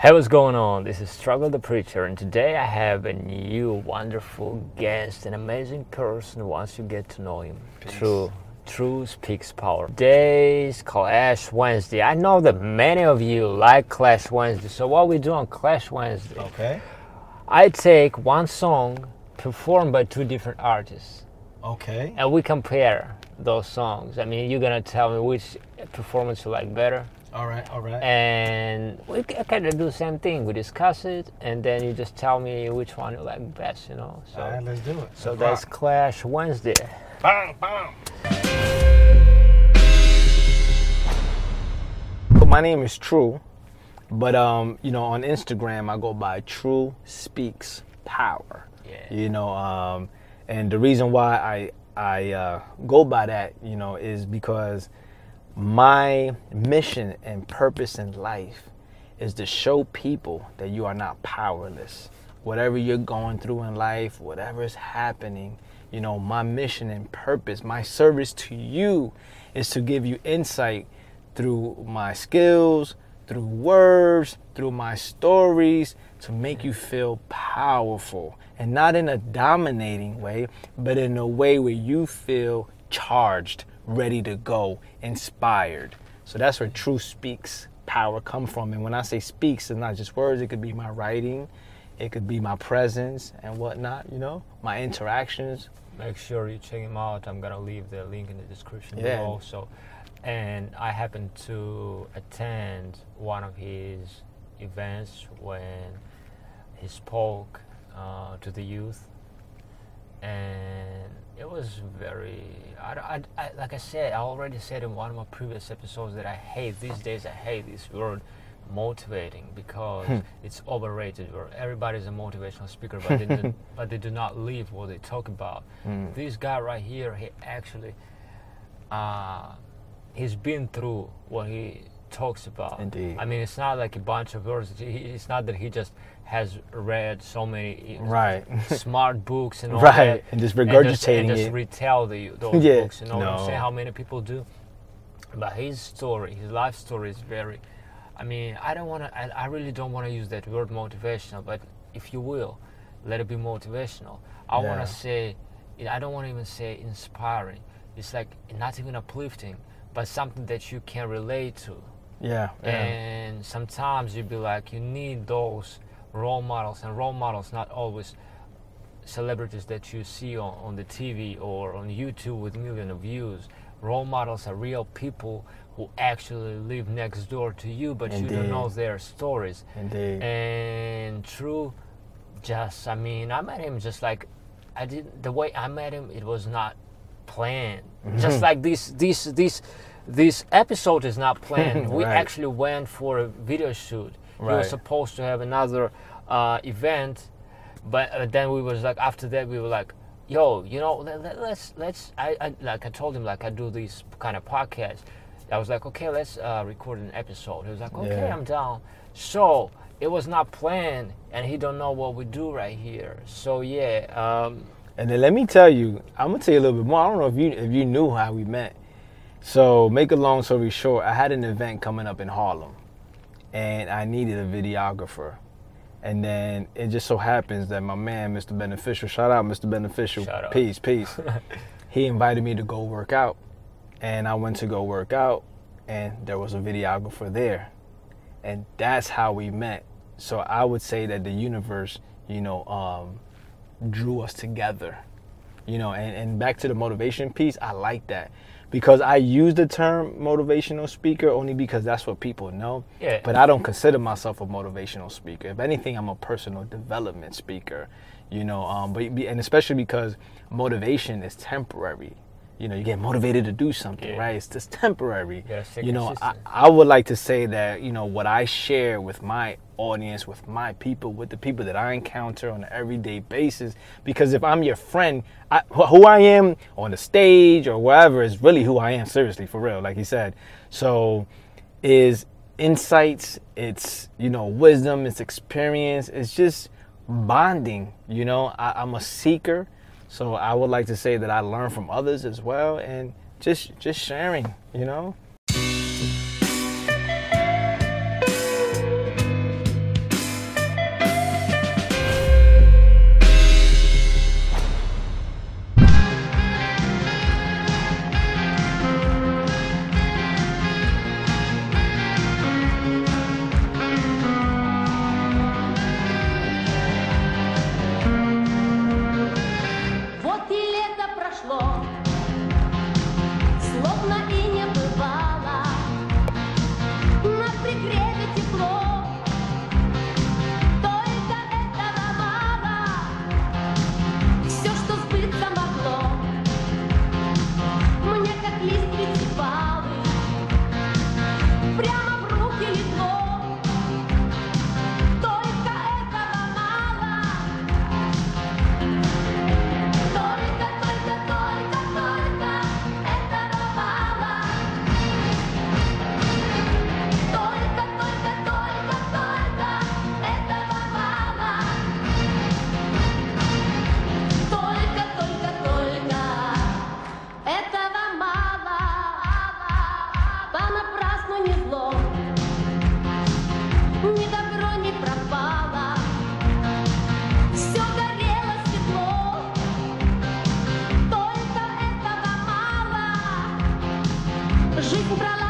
Hey, what's going on? This is Struggle da Preacher, and today I have a new wonderful guest, an amazing person once you get to know him. Peace. True. True speaks power. Today's Clash Wednesday. I know that many of you like Clash Wednesday. So what we do on Clash Wednesday, Okay. I take one song performed by two different artists, Okay. and we compare those songs. I mean, you're gonna tell me which performance you like better, All right. All right. and we kind of do the same thing. We discuss it, and then you just tell me which one you like best. You know. So, All right. Let's do it. so Let's that's rock. Clash Wednesday. bang bang. My name is True, but um, you know, on Instagram I go by True Speaks Power. Yeah. You know, um, and the reason why I I uh, go by that, you know, is because my mission and purpose in life is to show people that you are not powerless. Whatever you're going through in life, whatever is happening, you know, my mission and purpose, my service to you is to give you insight through my skills, through words, through my stories, to make you feel powerful. And not in a dominating way, but in a way where you feel charged, ready to go, inspired. So that's where true speaks power come from. And when I say speaks, it's not just words, it could be my writing, it could be my presence and whatnot, you know, my interactions. Make sure you check him out. I'm gonna leave the link in the description Yeah. below. So, and I happened to attend one of his events when he spoke uh, to the youth, and it was very. I, I, I, like I said, I already said in one of my previous episodes that I hate these days. I hate this word motivating because Hmm. it's overrated. Where everybody's a motivational speaker, but they do, but they do not live what they talk about. Mm. This guy right here, he actually, uh, he's been through what he talks about. Indeed. I mean, it's not like a bunch of words. It's not that he just has read so many Right. smart books and all Right, that, and just and regurgitating and just it. retell the, those Yeah, books. You know what I'm no. saying? How many people do? But his story, his life story, is very. I mean, I don't want to. I, I really don't want to use that word motivational, but if you will, let it be motivational. I want to say, I don't want to even say inspiring. It's like not even uplifting, but something that you can relate to. Yeah. yeah. And sometimes you be like, you need those role models, and role models not always celebrities that you see on, on the TV or on YouTube with millions of views. Role models are real people who actually live next door to you, but you don't know their stories. Indeed. And True, just I mean, I met him just like I did. The way I met him, it was not planned. Mm-hmm. Just like this, this, this, this episode is not planned. we actually went for a video shoot. Right. was supposed to have another uh, event, but uh, then we was like after that we were like, yo, you know, let, let, let's let's. I, I like I told him like I do these kind of podcasts. I was like, okay, let's uh, record an episode. He was like, okay, Yeah. I'm down. So it was not planned, and he don't know what we do right here. So yeah, um, And then let me tell you, I'm gonna tell you a little bit more. I don't know if you if you knew how we met. So make a long story short, I had an event coming up in Harlem, and I needed a videographer. And then it just so happens that my man, Mr. Beneficial, shout out, Mr. Beneficial, Shout out. peace, peace. he invited me to go work out, and I went to go work out, and there was a videographer there, and that's how we met. So I would say that the universe, you know, um, drew us together you know and, and back to the motivation piece i like that because i use the term motivational speaker only because that's what people know. Yeah. but i don't consider myself a motivational speaker. If anything i'm a personal development speaker you know um, but and especially because motivation is temporary you know you get motivated to do something Yeah. right it's just temporary you know I. I would like to say that you know what i share with my audience with my people with the people that i encounter on an everyday basis because if i'm your friend I, who i am on the stage or wherever is really who i am seriously for real like he said so is insights it's you know wisdom it's experience it's just bonding you know I, i'm a seeker so i would like to say that i learn from others as well and just just sharing you know Junto pra lá.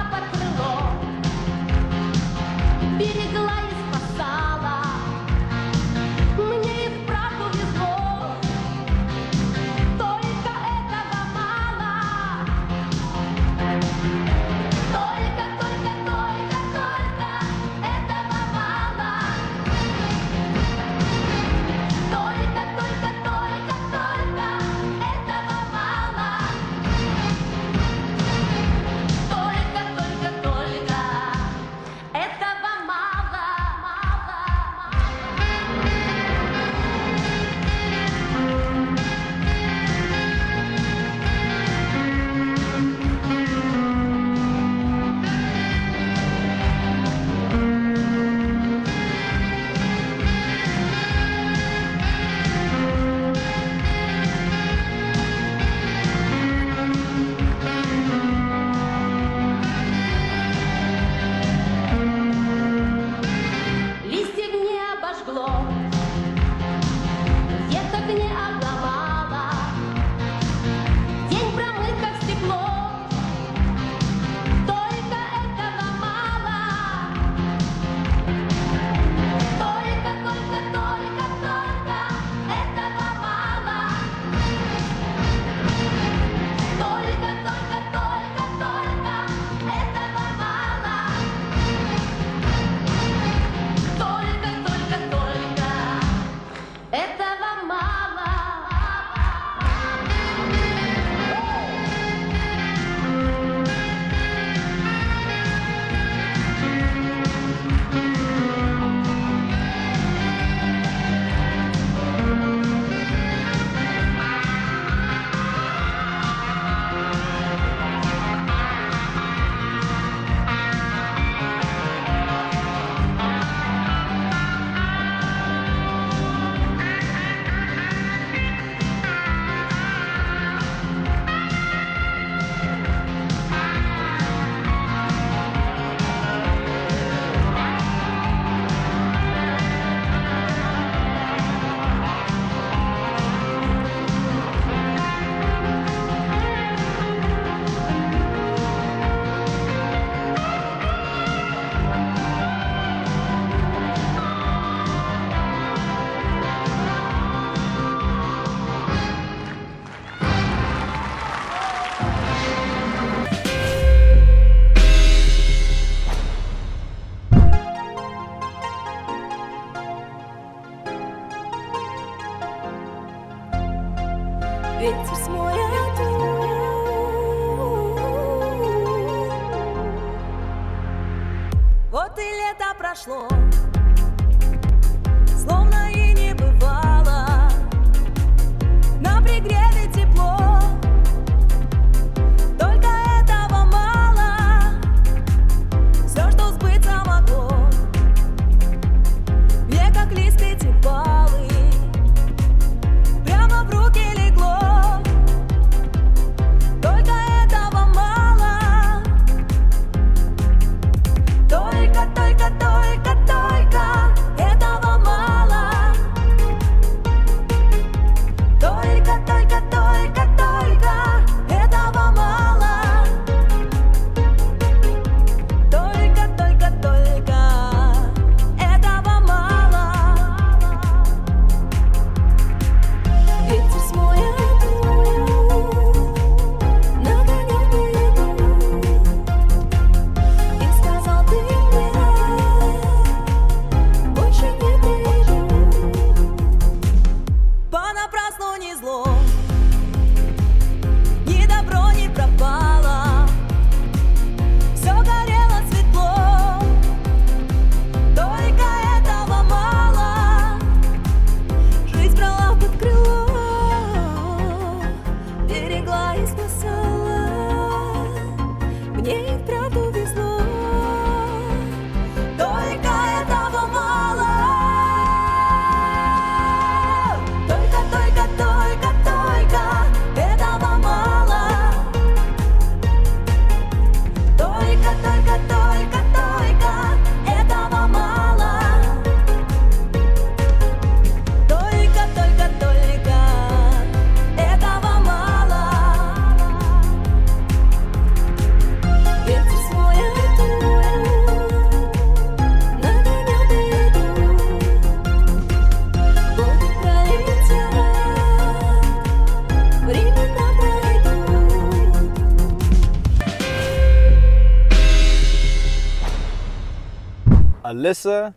Alisa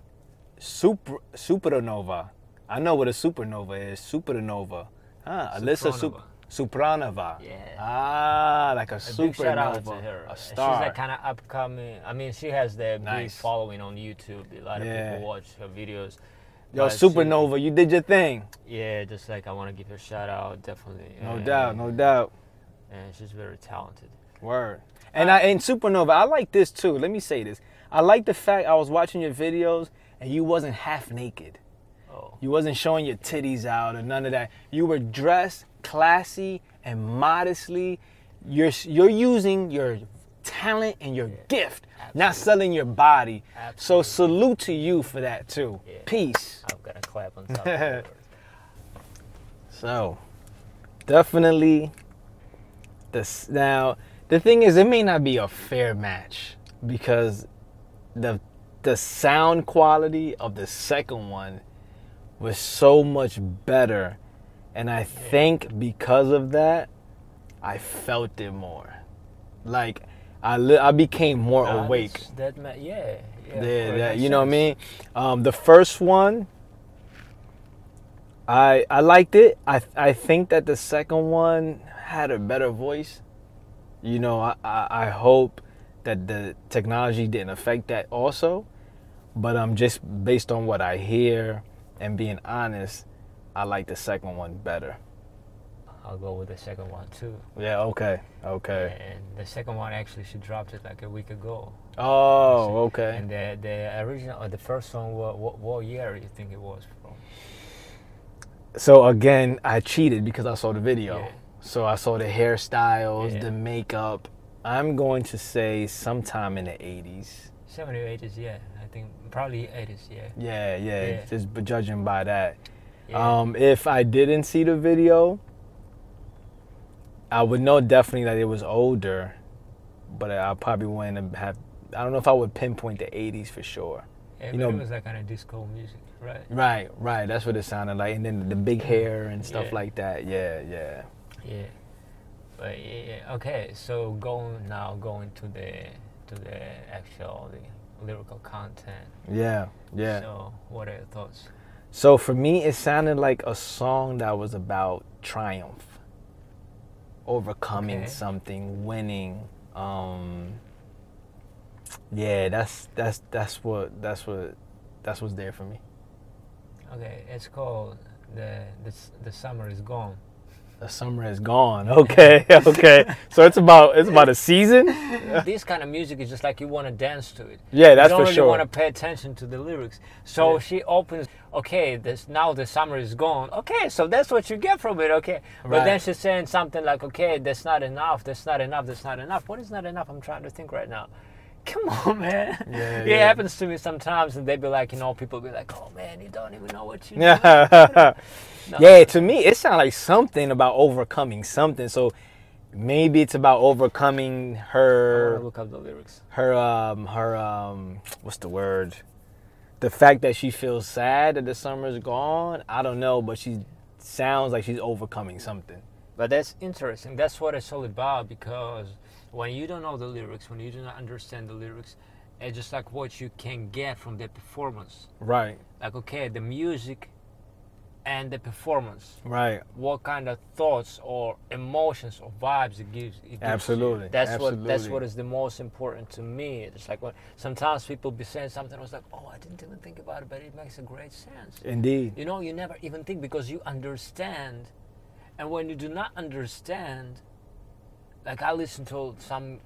Super Supernova. I know what a supernova is. Supernova. Huh? Alisa Sup- Supronova. Yeah. Ah, like a, A supernova. big shout out to her. A She's star. that kind of upcoming. I mean, she has the big following on YouTube. A lot of Yeah. people watch her videos. Yo, But she- supernova, you did your thing. yeah, just like I want to give her a shout out, definitely. No and, doubt, no doubt. And she's very talented. Word. And I and Supernova, I like this too. Let me say this. I like the fact I was watching your videos and you wasn't half naked. Oh, You wasn't showing your titties out or none of that. You were dressed classy and modestly. You're you're using your talent and your gift, not selling your body. So salute to you for that too. Yeah. Peace. I'm gonna clap on top of. So, definitely this now the thing is it may not be a fair match because the the sound quality of the second one was so much better and I think because of that I felt it more. Like I li- I became more Nah, awake. That ma- yeah, yeah. Yeah, makes you know what I mean. Um, the first one, I I liked it. I I think that the second one had a better voice. You know, I I, I hope that the technology didn't affect that also, but um, just based on what I hear and being honest, I like the second one better. I'll go with the second one too. Yeah. Okay. Okay. And the second one actually she dropped it like a week ago. Oh. Okay. And the the original, the first one, what, what what year you think it was from? So again, I cheated because I saw the video. Yeah. So I saw the hairstyles, Yeah. the makeup. I'm going to say sometime in the 80s. 70 or 80s, yeah. I think probably 80s, yeah. Yeah, yeah, Yeah. just judging by that. yeah. Um, if I didn't see the video, I would know definitely that it was older, but I probably wouldn't have. I don't know if I would pinpoint the 80s for sure. yeah, you know- it was that kind of disco music, right? Right, right. That's what it sounded like, and then the big hair and stuff Yeah. like that. Yeah, yeah. Yeah. But yeah, yeah, okay, so going now going to the to the actual the lyrical content. Yeah, yeah. So what are your thoughts? So for me, it sounded like a song that was about triumph, overcoming Okay. something, winning. Um, yeah, that's that's that's what that's what that's what's there for me. Okay, it's called the the the summer is gone. The summer is gone. Okay, okay. So it's about it's about a season. this kind of music is just like you want to dance to it. Yeah, that's for sure. you don't really want to pay attention to the lyrics. So Yeah. she opens. Okay, this now the summer is gone. Okay, so that's what you get from it. Okay, but Right. then she's saying something like, "Okay, that's not enough. That's not enough. That's not enough." What is not enough? I'm trying to think right now. Come on, man. Yeah, it happens to me sometimes, and they'd be like, you know, people be like, "Oh man, you don't even know what you." do." Yeah. No. yeah, to me it sounds like something about overcoming something. So maybe it's about overcoming her look up the lyrics. her um her um what's the word the fact that she feels sad that the summer's gone i don't know but she sounds like she's overcoming something But that's interesting. That's what it's all about because when you don't know the lyrics, when you do not understand the lyrics, it's just like what you can get from the performance. right Like, okay, the music and the performance. right What kind of thoughts or emotions or vibes it gives. It gives you. Absolutely, That's what that's what is the most important to me. It's like when sometimes people be saying something, I was like, oh, I didn't even think about it, but it makes a great sense. indeed You know, you never even think because you understand. And when you do not understand, like I listen to some,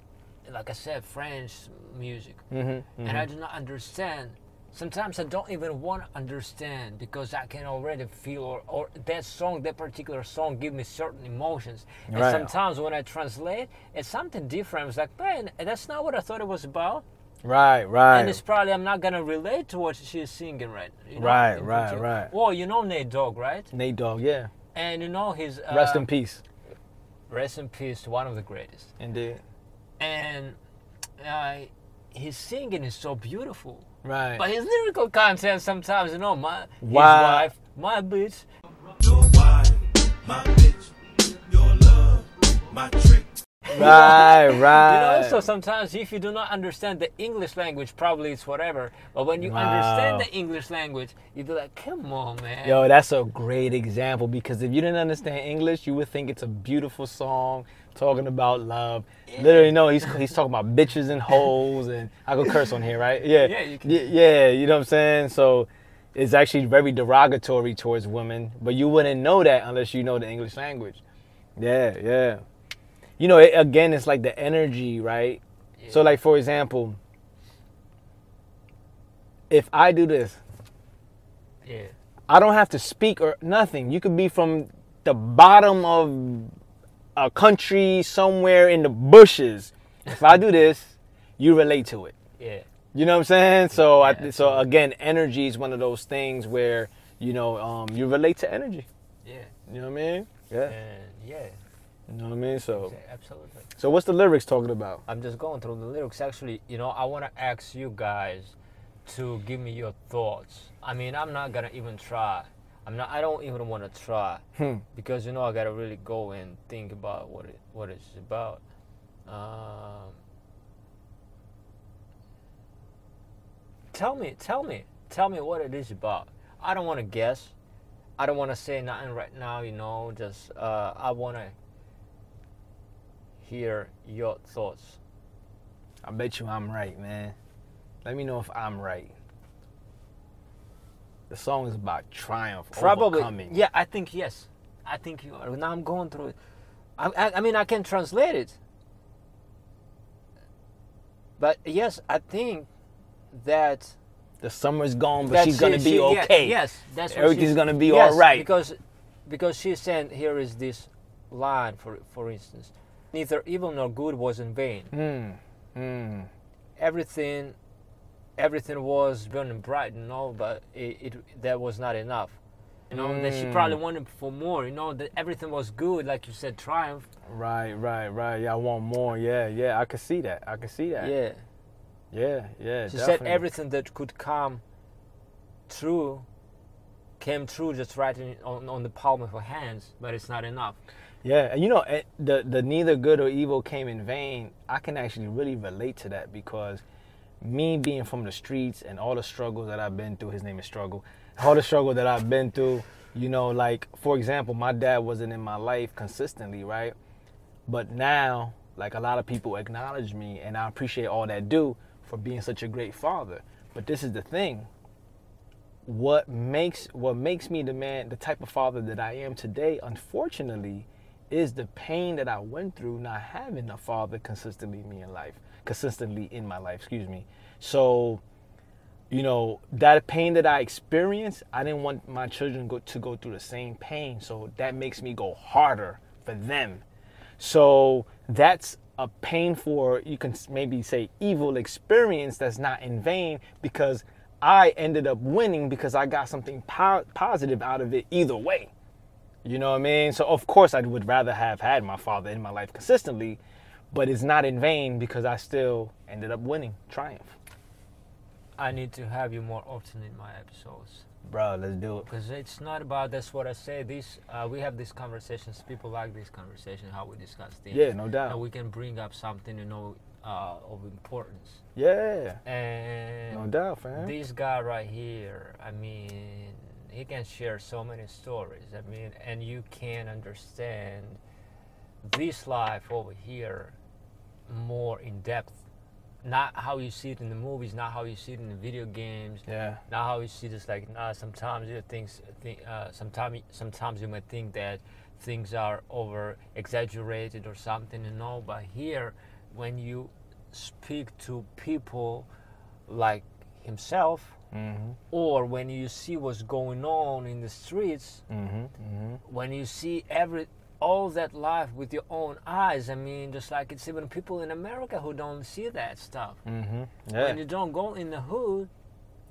like I said, French music, hmm and I do not understand. Sometimes I don't even want to understand because I can already feel, or, or that song, that particular song, give me certain emotions. And Right. sometimes when I translate, it's something different. It's like, man, that's not what I thought it was about. right right And it's probably I'm not gonna relate to what she's singing right. You know, Right, right, particular. right. Well, you know Nate Dogg, right? nate dogg yeah And you know his uh, rest in peace Rest in peace one of the greatest. indeed And uh, his singing is so beautiful, right but his lyrical content sometimes, you know, my his wife, my bitch. Your wife, my bitch, your love, my trick. Right, right. You know, so sometimes if you do not understand the English language, probably it's whatever. But when you Wow. understand the English language, you be like, come on, man. Yo, that's a great example because if you didn't understand English, you would think it's a beautiful song talking about love. Literally, no, he's he's talking about bitches and hoes, and I go curse on here, right? Yeah, Yeah, you can. Y- yeah, you know what I'm saying. So it's actually very derogatory towards women, but you wouldn't know that unless you know the English language. Yeah, yeah. You know, it, again, it's like the energy, right? So, like for example, if I do this. yeah. I don't have to speak or nothing. You could be from the bottom of a country somewhere in the bushes. If I do this, you relate to it. Yeah. You know what I'm saying? So Yeah, I, so again, energy is one of those things where you know um, you relate to energy. Yeah. You know what I mean? Yeah. And yeah. You know what I mean? So Absolutely. so what's the lyrics talking about? I'm just going through the lyrics. Actually, you know, I want to ask you guys to give me your thoughts. I mean, I'm not gonna even try. I'm not. I don't even want to try Hmm. because you know I gotta really go and think about what it what it's about. Um, tell me, tell me, tell me what it is about. I don't want to guess. I don't want to say nothing right now. You know, just uh, I want to hear your thoughts. I bet you I'm right, man. Let me know if I'm right. The song is about triumph, Probably. overcoming. Yeah, I think yes. I think you are. Now I'm going through it. I, I, I mean, I can translate it. But yes, I think that The summer's gone, but she's gonna she- be she- yeah, okay. yes, that's what Everything's she's- gonna be yes, all right. Because because she's saying here is this line for for instance, neither evil nor good was in vain. Hmm. Hmm. Everything everything was burning bright, you know, but it, it that was not enough. You know, that she probably Mm. wanted for more. You know, that everything was good, like you said, triumph. Right, right, right. Yeah, I want more. Yeah, yeah. I can see that. I can see that. Yeah. yeah, yeah. She definitely. said everything that could come true came true just right in, on, on the palm of her hands, but it's not enough. Yeah, and you know, eh, the the neither good or evil came in vain. I can actually really relate to that because me being from the streets and all the struggles that I've been through. His name is struggle. All the struggle that I've been through. You know, like for example, my dad wasn't in my life consistently, right? But now, like a lot of people acknowledge me, and I appreciate all that do for being such a great father. But this is the thing. What makes what makes me the man, the type of father that I am today, unfortunately, is the pain that I went through not having a father consistently me in life, consistently in my life, excuse me. So, you know, that pain that I experienced, I didn't want my children go, to go through the same pain. So that makes me go harder for them. So that's a painful, you can maybe say evil experience that's not in vain because I ended up winning because I got something po- positive out of it either way. You know what I mean? So of course I would rather have had my father in my life consistently, but it's not in vain because I still ended up winning, triumph. I need to have you more often in my episodes Bro, let's do it. because it's not about that's what I say. These uh, we have these conversations. People like these conversations, how we discuss things. Yeah, no and doubt. we can bring up something you know uh, of importance. Yeah, And no doubt, fam. this guy right here, I mean, he can share so many stories. I mean, and you can understand this life over here more in depth. Not how you see it in the movies, not how you see it in the video games, Yeah, not how you see this like nah, sometimes you think, uh, sometimes sometimes you might think that things are over exaggerated or something you know but here when you speak to people like himself mm-hmm, or when you see what's going on in the streets mm-hmm, mm-hmm. when you see every all that life with your own eyes i mean just like it's even people in america who don't see that stuff Mm-hmm. when you don't go in the hood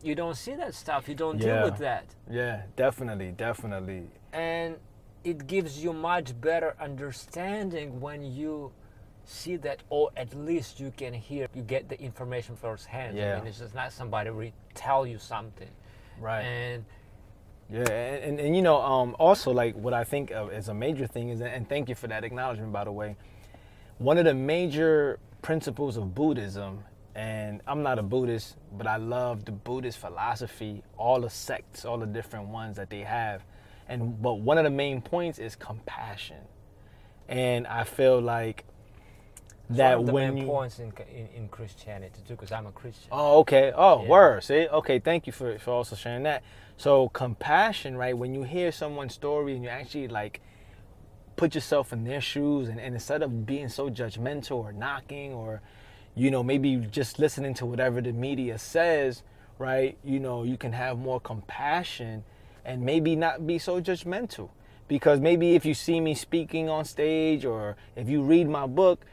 you don't see that stuff you don't Yeah. deal with that yeah, definitely, definitely. and it gives you much better understanding when you see that or at least you can hear you get the information firsthand Yeah. I mean, it's just not somebody re- tell you something Right. and Yeah, and, and, and you know, um, also like what I think of as a major thing is, and thank you for that acknowledgement, by the way. one of the major principles of Buddhism, and I'm not a Buddhist, but I love the Buddhist philosophy, all the sects, all the different ones that they have. And but one of the main points is compassion. And I feel like that One of the when main you points in, in, in Christianity too, because I'm a Christian. Oh, okay. Oh, Yeah. word. See, okay. Thank you for, for also sharing that. So compassion, right? When you hear someone's story and you actually like put yourself in their shoes, and, and instead of being so judgmental or knocking or, you know, maybe just listening to whatever the media says, right? You know, you can have more compassion and maybe not be so judgmental. Because maybe if you see me speaking on stage or if you read my book,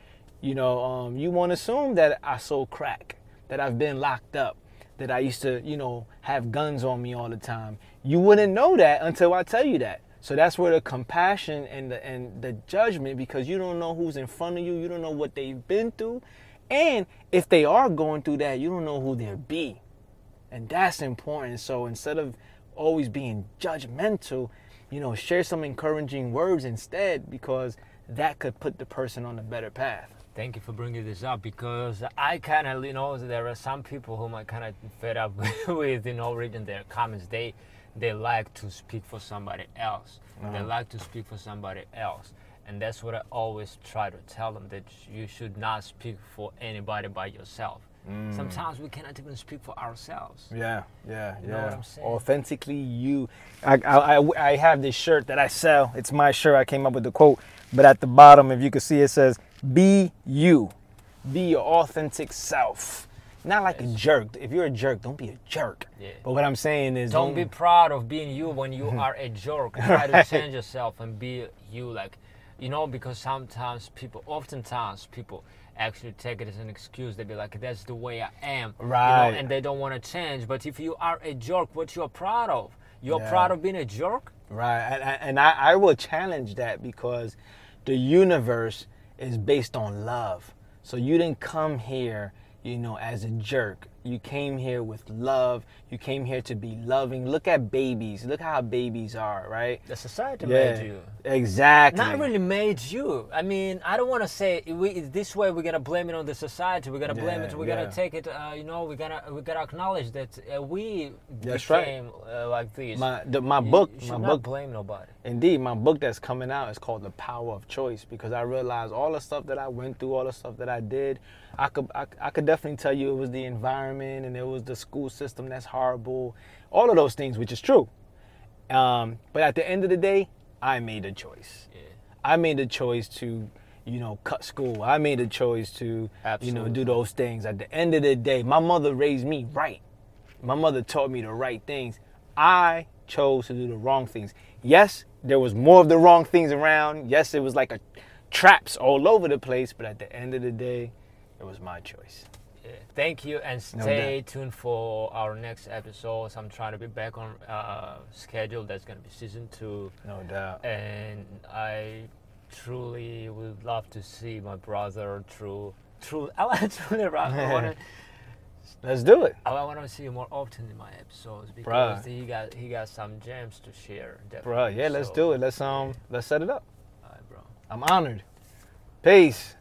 you know, um, you won't assume that I sold crack, that I've been locked up, that I used to, you know, have guns on me all the time. You wouldn't know that until I tell you that. So that's where the compassion and the and the judgment, because you don't know who's in front of you, you don't know what they've been through, and if they are going through that, you don't know who they'll be, and that's important. So instead of always being judgmental, you know, share some encouraging words instead, because that could put the person on a better path. Thank you for bringing this up because I kind of, you know, there are some people whom I kind of fed up with, you know, reading their comments. They, they like to speak for somebody else. They Uh-huh. like to speak for somebody else, and that's what I always try to tell them that you should not speak for anybody but yourself. Mm. Sometimes we cannot even speak for ourselves. Yeah, yeah, You know yeah. what I'm saying? Authentically you. I, I, I, I have this shirt that I sell. It's my shirt. I came up with the quote, but at the bottom, if you can see, it says, "Be you, be your authentic self." Not like a jerk. If you're a jerk, don't be a jerk. Yeah. But what I'm saying is, Don't be proud of being you when you are a jerk. Try to change yourself and be you. Like, you know, because sometimes people, oftentimes people actually take it as an excuse. They be like, "That's the way I am," you Right. know, and they don't want to change. But if you are a jerk, what you're proud of? You're Yeah. proud of being a jerk. Right, and, and- and I, I will challenge that because the universe is based on love. So you didn't come here, you know, as a jerk. You came here with love. You came here to be loving. Look at babies. Look how babies are, right? The society Yeah, made you. exactly. Not really made you. I mean, I don't want to say we, this way. We're gonna blame it on the society. We're gonna blame Yeah, it. We're yeah. gonna take it. Uh, you know, we're gonna we gotta acknowledge that uh, we That's right. uh, like this. My the, my book, you should my not book blame nobody. Indeed, my book that's coming out is called The Power of Choice because I realized all the stuff that I went through, all the stuff that I did, I could I, I could definitely tell you it was the environment and it was the school system that's horrible, all of those things, which is true. Um, but at the end of the day, I made a choice. Yeah. I made a choice to, you know, cut school. I made a choice to, you know, do those things. At the end of the day, my mother raised me right. My mother taught me the right things. I chose to do the wrong things. Yes, there was more of the wrong things around. Yes, it was like a traps all over the place, but at the end of the day, it was my choice. Yeah. Thank you, and No stay tuned for our next episodes. I'm trying to be back on uh, schedule. That's gonna be season two, No doubt. and I truly would love to see my brother True. True, I truly want to. Let's do it. I want to see you more often in my episodes because Bruh. he got he got some gems to share. Bro, yeah, let's do it. Let's um let's set it up. All right, bro. I'm honored. Peace.